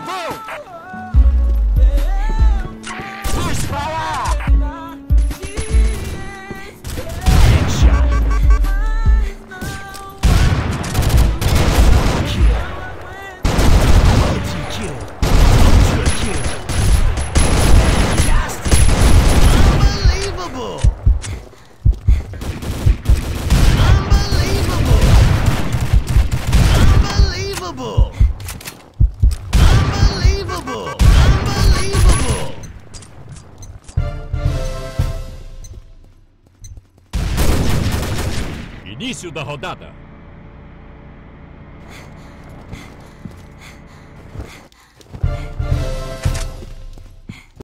go. Início da rodada.